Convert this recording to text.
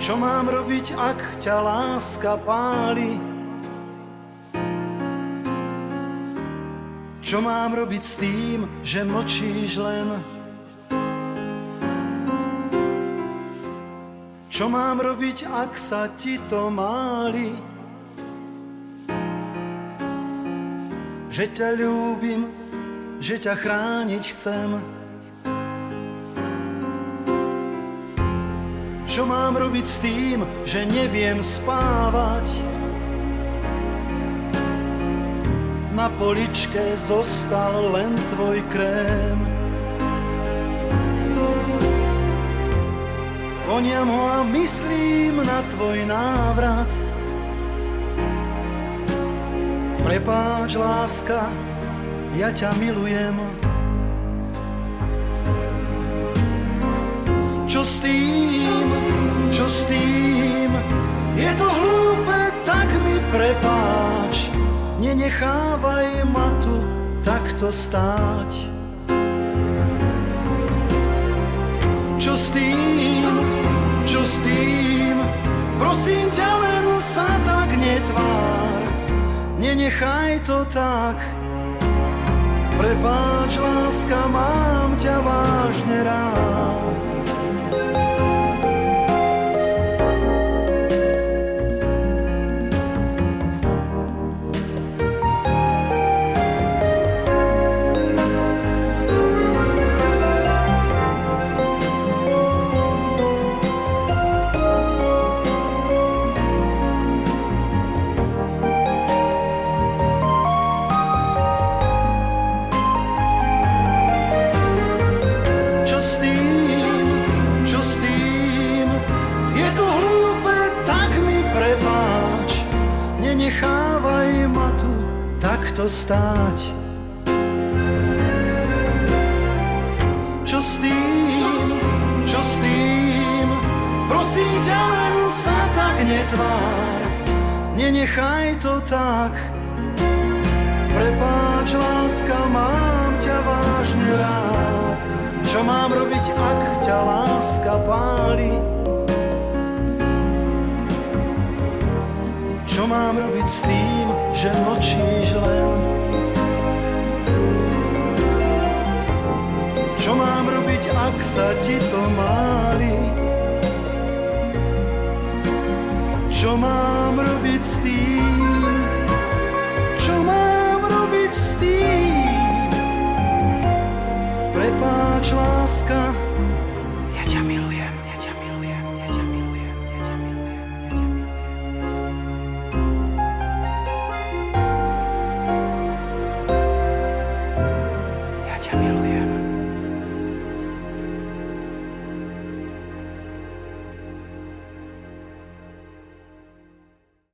Čo mám robiť, ak ťa láska páli? Čo mám robiť s tým, že mlčíš len? Čo mám robiť, ak sa ti to máli? Že ťa ľúbim, že ťa chrániť chcem. Čo mám robiť s tým, že neviem spávať? Na poličke zostal len tvoj krém. Voniam ho a myslím na tvoj návrat. Prepáč, láska, ja ťa milujem. Prepáč. Nenechávaj ma tu takto stáť. Čo s tým, čo s tým? Prosím ťa, len sa tak netvár. Nenechaj to tak. Prepáč, láska, mám ťa vážne rád. Takto stáť. Čo s tým, čo s tým, prosím ťa len sa tak netvár, nenechaj to tak. Prepáč, láska, mám ťa vážne rád. Čo mám robiť, ak ťa láska páli? Čo mám robiť s tým, že mlčíš len? Čo mám robiť, ak sa ti to máli? Čo mám robiť s tým?